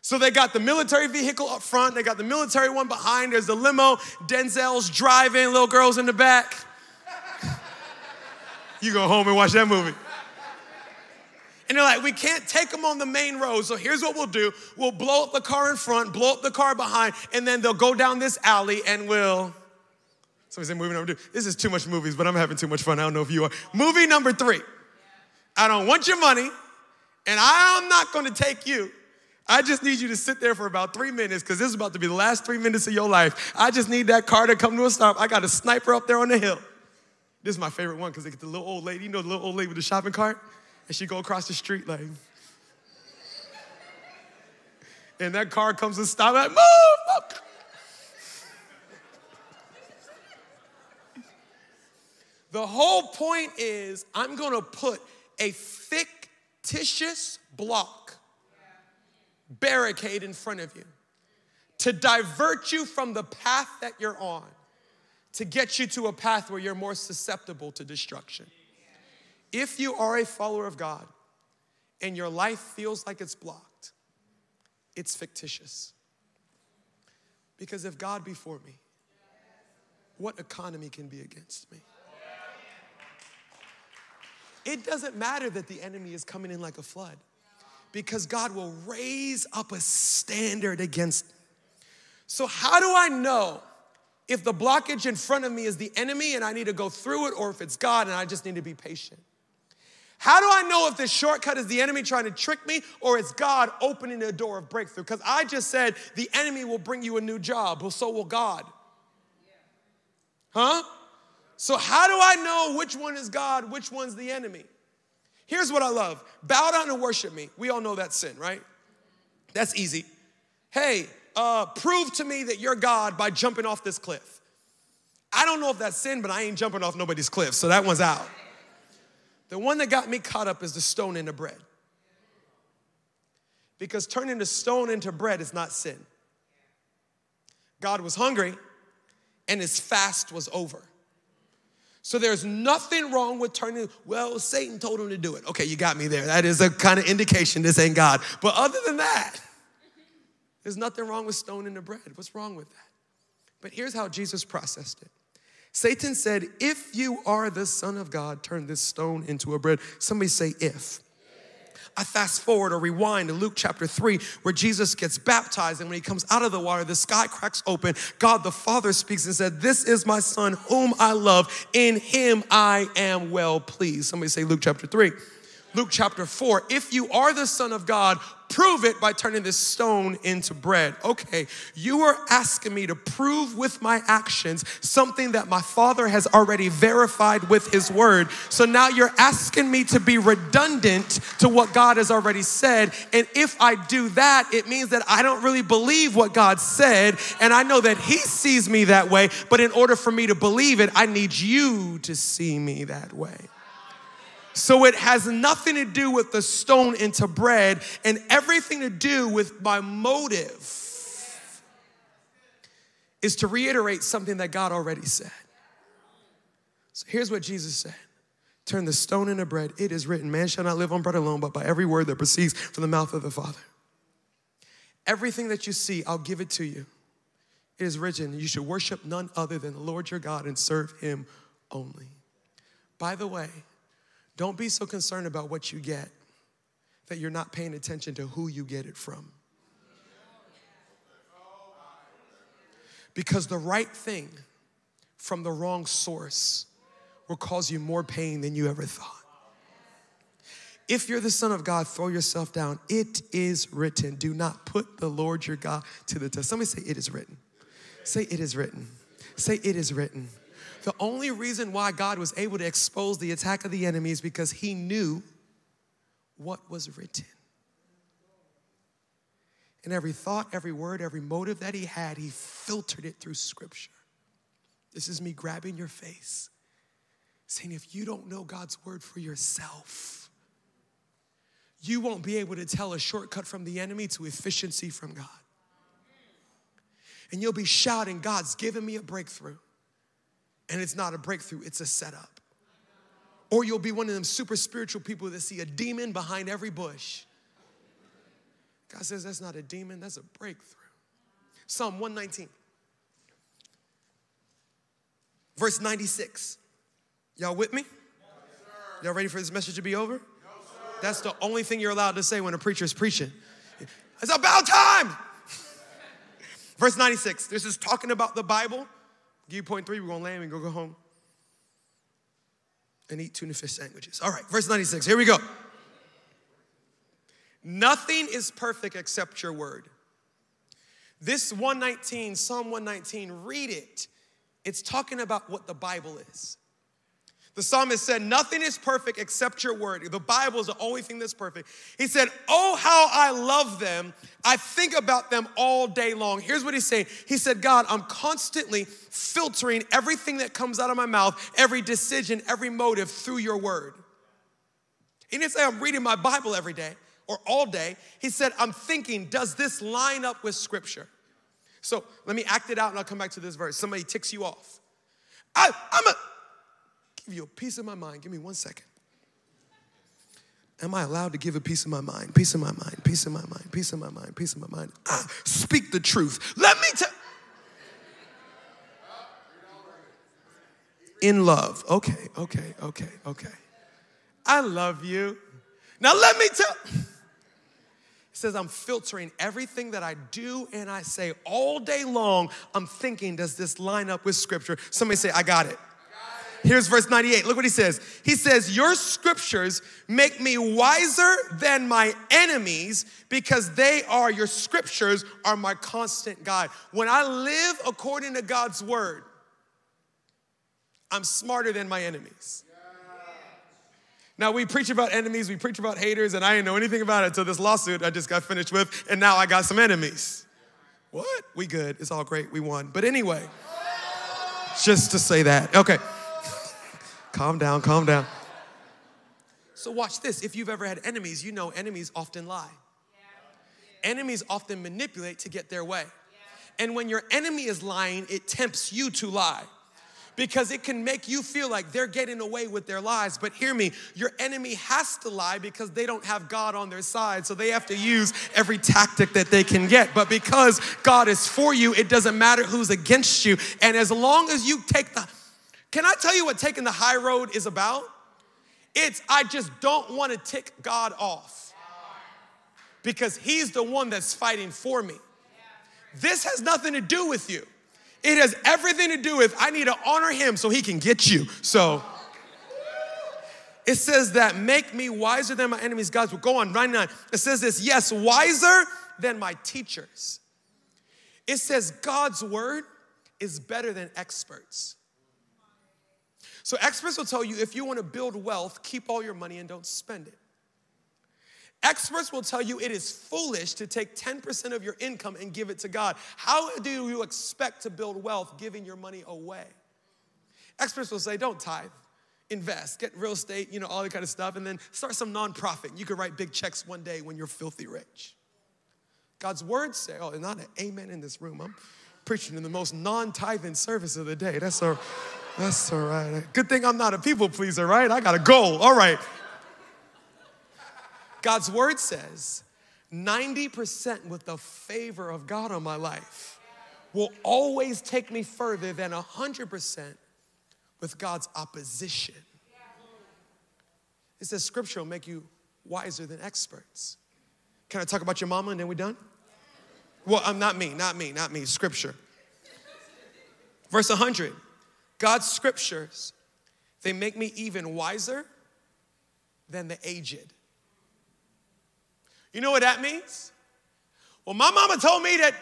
So they got the military vehicle up front, they got the military one behind, there's the limo, Denzel's driving, little girls in the back. you go home and watch that movie. And they're like, we can't take them on the main road. So here's what we'll do we'll blow up the car in front, blow up the car behind, and then they'll go down this alley and we'll. Somebody say movie number two. This is too much movies, but I'm having too much fun. I don't know if you are. Movie number three. I don't want your money, and I'm not gonna take you. I just need you to sit there for about three minutes because this is about to be the last three minutes of your life. I just need that car to come to a stop. I got a sniper up there on the hill. This is my favorite one because they get the little old lady, you know, the little old lady with the shopping cart? And she go across the street like, and that car comes and stop like, move, move. The whole point is I'm gonna put a fictitious block barricade in front of you to divert you from the path that you're on, to get you to a path where you're more susceptible to destruction. If you are a follower of God and your life feels like it's blocked, it's fictitious. Because if God be for me, what economy can be against me? It doesn't matter that the enemy is coming in like a flood because God will raise up a standard against. So, how do I know if the blockage in front of me is the enemy and I need to go through it or if it's God and I just need to be patient? How do I know if this shortcut is the enemy trying to trick me or it's God opening a door of breakthrough? Because I just said the enemy will bring you a new job, well, so will God. Huh? So, how do I know which one is God, which one's the enemy? Here's what I love bow down and worship me. We all know that's sin, right? That's easy. Hey, uh, prove to me that you're God by jumping off this cliff. I don't know if that's sin, but I ain't jumping off nobody's cliff, so that one's out. The one that got me caught up is the stone into bread. Because turning the stone into bread is not sin. God was hungry and his fast was over. So there's nothing wrong with turning, well, Satan told him to do it. Okay, you got me there. That is a kind of indication this ain't God. But other than that, there's nothing wrong with stoning the bread. What's wrong with that? But here's how Jesus processed it. Satan said, If you are the Son of God, turn this stone into a bread. Somebody say, If. I fast forward or rewind to Luke chapter 3, where Jesus gets baptized, and when he comes out of the water, the sky cracks open. God the Father speaks and said, This is my Son, whom I love. In him I am well pleased. Somebody say Luke chapter 3. Luke chapter 4. If you are the Son of God, prove it by turning this stone into bread. Okay, you are asking me to prove with my actions something that my Father has already verified with His Word. So now you're asking me to be redundant to what God has already said. And if I do that, it means that I don't really believe what God said. And I know that He sees me that way. But in order for me to believe it, I need you to see me that way. So it has nothing to do with the stone into bread and everything to do with my motive is to reiterate something that God already said. So here's what Jesus said Turn the stone into bread. It is written, Man shall not live on bread alone, but by every word that proceeds from the mouth of the Father. Everything that you see, I'll give it to you. It is written, You should worship none other than the Lord your God and serve him only. By the way, don't be so concerned about what you get that you're not paying attention to who you get it from. Because the right thing from the wrong source will cause you more pain than you ever thought. If you're the Son of God, throw yourself down. It is written. Do not put the Lord your God to the test. Somebody say, It is written. Say, It is written. Say, It is written. The only reason why God was able to expose the attack of the enemy is because he knew what was written. And every thought, every word, every motive that he had, he filtered it through scripture. This is me grabbing your face, saying, if you don't know God's word for yourself, you won't be able to tell a shortcut from the enemy to efficiency from God. And you'll be shouting, God's given me a breakthrough and it's not a breakthrough, it's a setup. Or you'll be one of them super spiritual people that see a demon behind every bush. God says that's not a demon, that's a breakthrough. Psalm 119, verse 96. Y'all with me? Y'all ready for this message to be over? That's the only thing you're allowed to say when a preacher is preaching. It's about time. Verse 96, this is talking about the Bible Give you point three, we're gonna land and go go home and eat tuna fish sandwiches. All right, verse 96, here we go. Nothing is perfect except your word. This 119, Psalm 119, read it. It's talking about what the Bible is. The psalmist said, Nothing is perfect except your word. The Bible is the only thing that's perfect. He said, Oh, how I love them. I think about them all day long. Here's what he's saying He said, God, I'm constantly filtering everything that comes out of my mouth, every decision, every motive through your word. He didn't say, I'm reading my Bible every day. or all day, he said, I'm thinking, does this line up with scripture? So let me act it out and I'll come back to this verse. Somebody ticks you off. I, I'm a give you a piece of my mind. Give me one second. Am I allowed to give a piece of my mind? Piece of my mind, piece of my mind, piece of my mind, piece of my mind. Ah, speak the truth. Let me tell. In love. Okay, okay, okay, okay. I love you. Now let me tell. It says, I'm filtering everything that I do and I say all day long. I'm thinking, does this line up with scripture? Somebody say, I got it. Here's verse 98. Look what he says. He says, Your scriptures make me wiser than my enemies because they are, your scriptures are my constant guide. When I live according to God's word, I'm smarter than my enemies. Now, we preach about enemies, we preach about haters, and I didn't know anything about it until this lawsuit I just got finished with, and now I got some enemies. What? We good. It's all great. We won. But anyway, just to say that. Okay. Calm down, calm down. So, watch this. If you've ever had enemies, you know enemies often lie. Enemies often manipulate to get their way. And when your enemy is lying, it tempts you to lie because it can make you feel like they're getting away with their lies. But hear me, your enemy has to lie because they don't have God on their side. So they have to use every tactic that they can get. But because God is for you, it doesn't matter who's against you. And as long as you take the, can I tell you what taking the high road is about? It's, I just don't want to tick God off because He's the one that's fighting for me. This has nothing to do with you. It has everything to do with I need to honor him so he can get you. So it says that make me wiser than my enemies. Guys, we'll go on 99. It says this, yes, wiser than my teachers. It says God's word is better than experts. So experts will tell you if you want to build wealth, keep all your money and don't spend it. Experts will tell you it is foolish to take 10% of your income and give it to God. How do you expect to build wealth giving your money away? Experts will say, don't tithe, invest, get real estate, you know, all that kind of stuff, and then start some nonprofit. You could write big checks one day when you're filthy rich. God's words say, oh, not an amen in this room. I'm preaching in the most non-tithing service of the day. That's all, that's all right. Good thing I'm not a people pleaser, right? I got a goal. All right. God's word says 90% with the favor of God on my life will always take me further than 100% with God's opposition. It says scripture will make you wiser than experts. Can I talk about your mama and then we're done? Well, I'm not me, not me, not me, scripture. Verse 100 God's scriptures, they make me even wiser than the aged. You know what that means? Well, my mama told me that.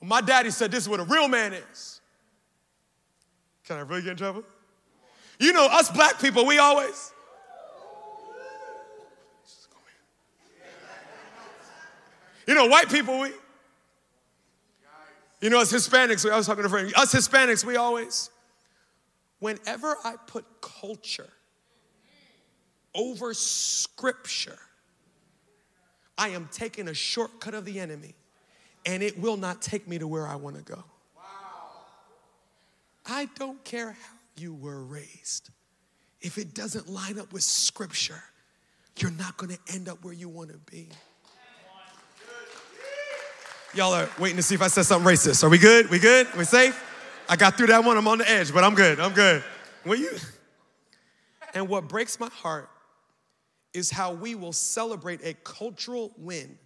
Well, my daddy said this is what a real man is. Can I really get in trouble? You know, us black people, we always. You know, white people, we. You know, as Hispanics, I was talking to a friend, us Hispanics, we always. Whenever I put culture over scripture, I am taking a shortcut of the enemy and it will not take me to where I want to go. Wow. I don't care how you were raised. If it doesn't line up with scripture, you're not going to end up where you want to be. Y'all are waiting to see if I said something racist. Are we good? We good? We safe? I got through that one. I'm on the edge, but I'm good. I'm good. Will you? And what breaks my heart is how we will celebrate a cultural win,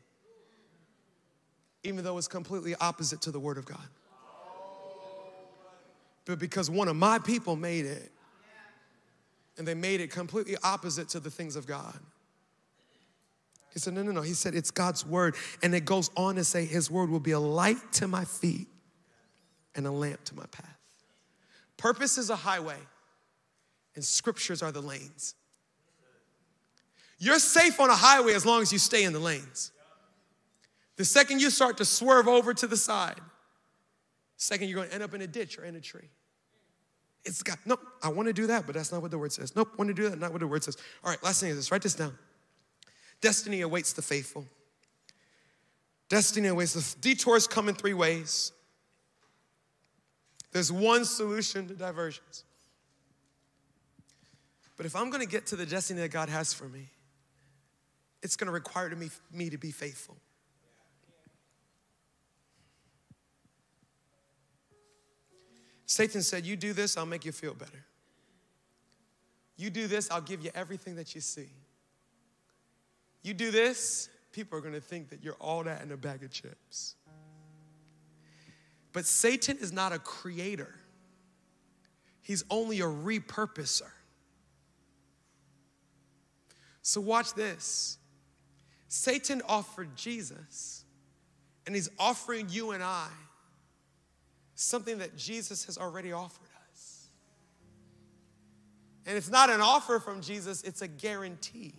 even though it's completely opposite to the Word of God. But because one of my people made it, and they made it completely opposite to the things of God. He said, No, no, no. He said, It's God's word. And it goes on to say, His word will be a light to my feet and a lamp to my path. Purpose is a highway, and scriptures are the lanes. You're safe on a highway as long as you stay in the lanes. The second you start to swerve over to the side, second you're going to end up in a ditch or in a tree. It's got, nope, I want to do that, but that's not what the word says. Nope, want to do that, not what the word says. All right, last thing is this, write this down. Destiny awaits the faithful. Destiny awaits the detours come in three ways. There's one solution to diversions. But if I'm gonna get to the destiny that God has for me, it's gonna require me, me to be faithful. Satan said, You do this, I'll make you feel better. You do this, I'll give you everything that you see. You do this, people are gonna think that you're all that in a bag of chips. But Satan is not a creator, he's only a repurposer. So, watch this Satan offered Jesus, and he's offering you and I something that Jesus has already offered us. And it's not an offer from Jesus, it's a guarantee.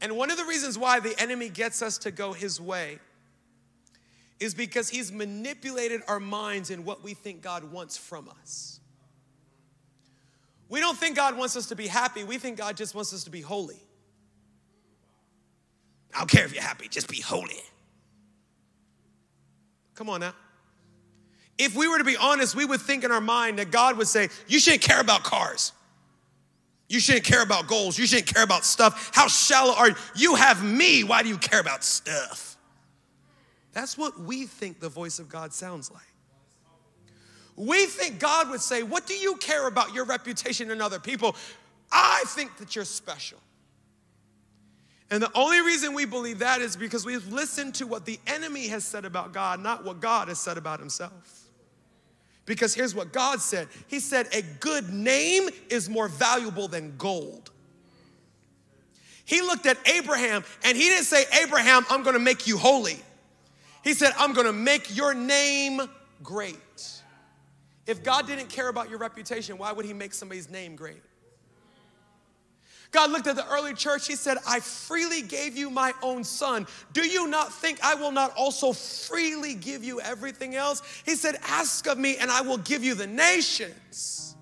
And one of the reasons why the enemy gets us to go his way is because he's manipulated our minds in what we think God wants from us. We don't think God wants us to be happy, we think God just wants us to be holy. I don't care if you're happy, just be holy. Come on now. If we were to be honest, we would think in our mind that God would say, You shouldn't care about cars. You shouldn't care about goals. You shouldn't care about stuff. How shallow are you? You have me. Why do you care about stuff? That's what we think the voice of God sounds like. We think God would say, What do you care about your reputation and other people? I think that you're special. And the only reason we believe that is because we've listened to what the enemy has said about God, not what God has said about himself. Because here's what God said He said, A good name is more valuable than gold. He looked at Abraham and he didn't say, Abraham, I'm gonna make you holy. He said, I'm gonna make your name great. If God didn't care about your reputation, why would He make somebody's name great? God looked at the early church. He said, I freely gave you my own son. Do you not think I will not also freely give you everything else? He said, Ask of me, and I will give you the nations.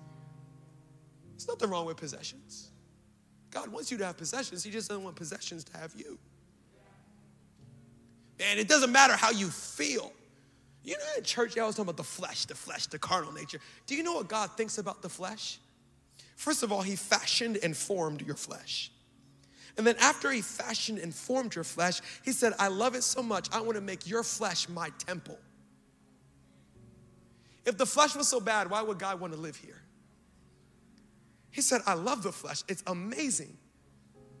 There's nothing wrong with possessions. God wants you to have possessions, He just doesn't want possessions to have you. And it doesn't matter how you feel. You know, in church, you always talking about the flesh, the flesh, the carnal nature. Do you know what God thinks about the flesh? First of all, he fashioned and formed your flesh. And then after he fashioned and formed your flesh, he said, I love it so much, I want to make your flesh my temple. If the flesh was so bad, why would God want to live here? He said, I love the flesh. It's amazing.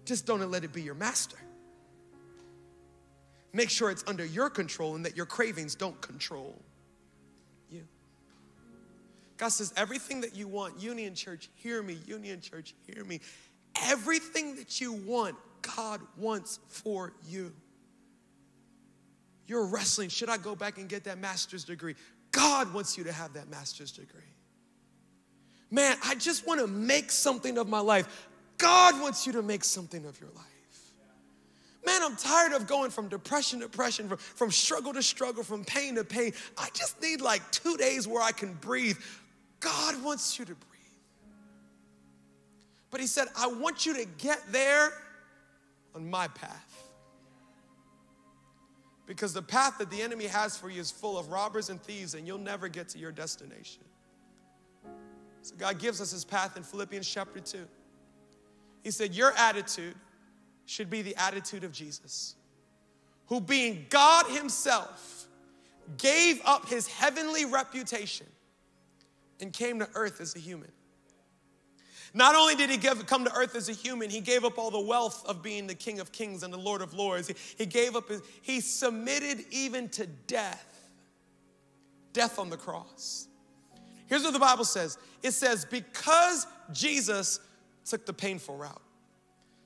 Just don't let it be your master. Make sure it's under your control and that your cravings don't control God says, everything that you want, Union Church, hear me, Union Church, hear me. Everything that you want, God wants for you. You're wrestling. Should I go back and get that master's degree? God wants you to have that master's degree. Man, I just want to make something of my life. God wants you to make something of your life. Man, I'm tired of going from depression to depression, from, from struggle to struggle, from pain to pain. I just need like two days where I can breathe. God wants you to breathe. But He said, I want you to get there on my path. Because the path that the enemy has for you is full of robbers and thieves, and you'll never get to your destination. So God gives us his path in Philippians chapter 2. He said, Your attitude should be the attitude of Jesus, who being God himself gave up his heavenly reputation and came to earth as a human. Not only did he give, come to earth as a human, he gave up all the wealth of being the King of Kings and the Lord of Lords. He, he gave up his, he submitted even to death, death on the cross. Here's what the Bible says it says, because Jesus took the painful route,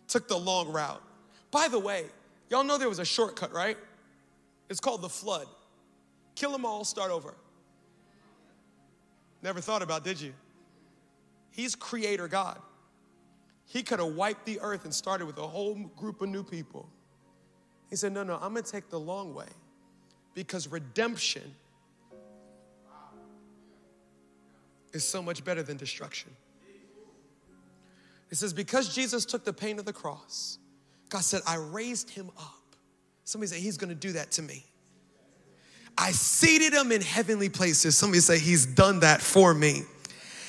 took the long route. By the way, y'all know there was a shortcut, right? It's called the flood. Kill them all, start over. Never thought about, did you? He's creator God. He could have wiped the earth and started with a whole group of new people. He said, No, no, I'm gonna take the long way because redemption is so much better than destruction. It says, because Jesus took the pain of the cross, God said, I raised him up. Somebody say, He's gonna do that to me. I seated him in heavenly places. Somebody say, He's done that for me.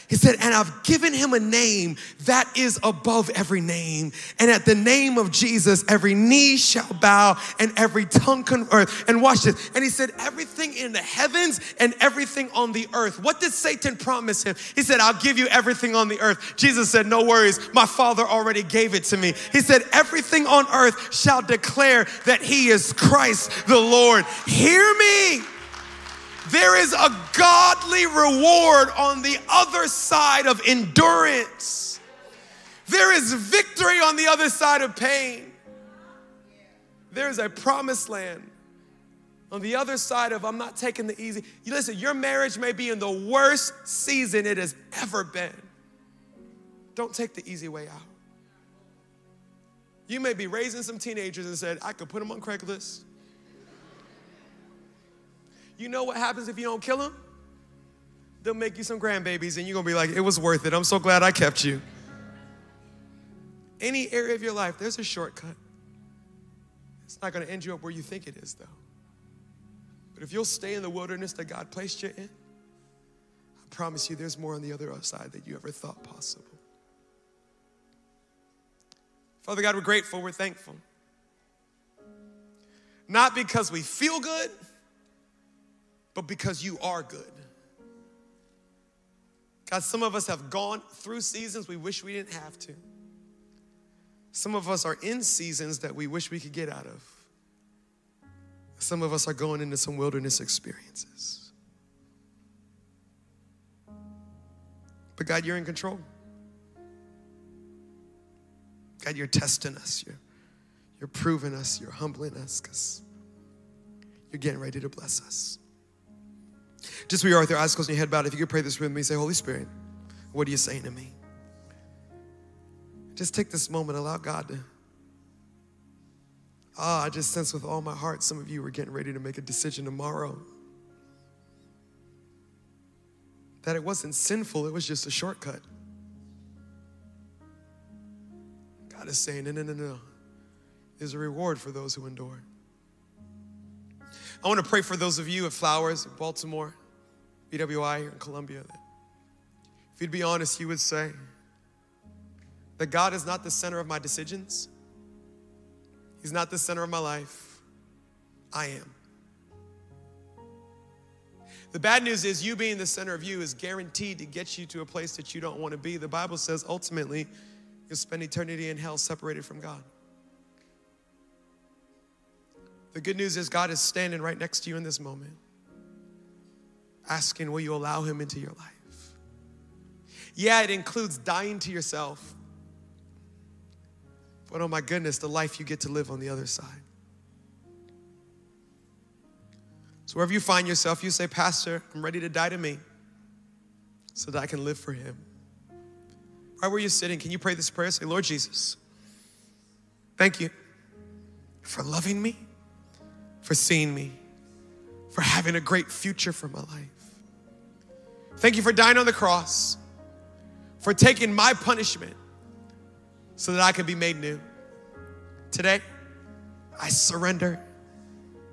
He said, and I've given him a name that is above every name. And at the name of Jesus, every knee shall bow and every tongue can earth. And watch this. And he said, everything in the heavens and everything on the earth. What did Satan promise him? He said, I'll give you everything on the earth. Jesus said, no worries. My father already gave it to me. He said, everything on earth shall declare that he is Christ the Lord. Hear me. There is a godly reward on the other side of endurance. There is victory on the other side of pain. There is a promised land on the other side of I'm not taking the easy. You listen, your marriage may be in the worst season it has ever been. Don't take the easy way out. You may be raising some teenagers and said, I could put them on Craigslist. You know what happens if you don't kill them? They'll make you some grandbabies and you're gonna be like, it was worth it. I'm so glad I kept you. Any area of your life, there's a shortcut. It's not gonna end you up where you think it is, though. But if you'll stay in the wilderness that God placed you in, I promise you there's more on the other side than you ever thought possible. Father God, we're grateful, we're thankful. Not because we feel good but because you are good. God, some of us have gone through seasons we wish we didn't have to. Some of us are in seasons that we wish we could get out of. Some of us are going into some wilderness experiences. But God, you're in control. God, you're testing us. You're, you're proving us. You're humbling us because you're getting ready to bless us. Just where you are with your eyes closed and your head bowed, if you could pray this with me, say, Holy Spirit, what are you saying to me? Just take this moment, allow God to. Ah, I just sense with all my heart some of you are getting ready to make a decision tomorrow. That it wasn't sinful, it was just a shortcut. God is saying, no, no, no, no. There's a reward for those who endure. I want to pray for those of you at Flowers in Baltimore, BWI here in Columbia. If you'd be honest, you would say that God is not the center of my decisions. He's not the center of my life. I am. The bad news is, you being the center of you is guaranteed to get you to a place that you don't want to be. The Bible says ultimately you'll spend eternity in hell separated from God. The good news is, God is standing right next to you in this moment, asking, Will you allow Him into your life? Yeah, it includes dying to yourself. But oh my goodness, the life you get to live on the other side. So wherever you find yourself, you say, Pastor, I'm ready to die to me so that I can live for Him. Right where you're sitting, can you pray this prayer? Say, Lord Jesus, thank you for loving me for seeing me, for having a great future for my life. Thank you for dying on the cross, for taking my punishment so that I can be made new. Today, I surrender.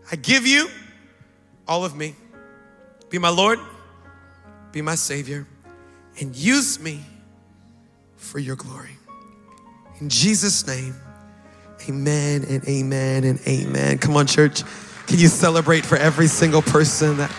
I give you all of me. Be my Lord, be my Savior, and use me for your glory. In Jesus' name, amen and amen and amen. Come on, church. Can you celebrate for every single person that